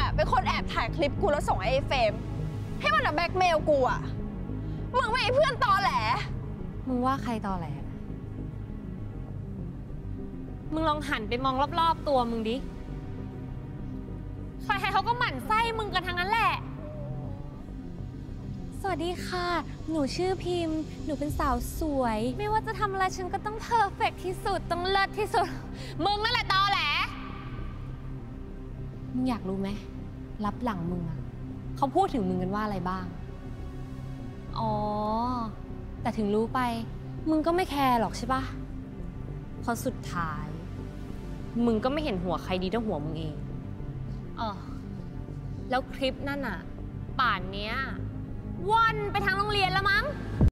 คลิปกูแล้วส่งให้ไอ้เฟรมให้มันอะแบล็กเมลกูอะมึงไม่ไอ้เพื่อนตอแหล มึงว่าใครตอแหล มึงลองหันไปมองรอบๆตัวมึงดิ ใครๆเขาก็หมั่นไส้มึงกันทั้งนั้นแหละ สวัสดีค่ะ หนูชื่อพิมพ์ หนูเป็นสาวสวย ไม่ว่าจะทำอะไรฉันก็ต้องเพอร์เฟกที่สุด ต้องเลิศที่สุด มึงนั่นแหละตอแหล มึงอยากรู้ไหมรับหลังมึงอะเขาพูดถึงมึงกันว่าอะไรบ้าง อ๋อ แต่ถึงรู้ไป มึงก็ไม่แคร์หรอกใช่ปะเพราะสุดท้าย มึงก็ไม่เห็นหัวใครดีเท่าหัวมึงเองอ๋อแล้วคลิปนั่นอะป่านเนี้ยว่อนไปทางโรง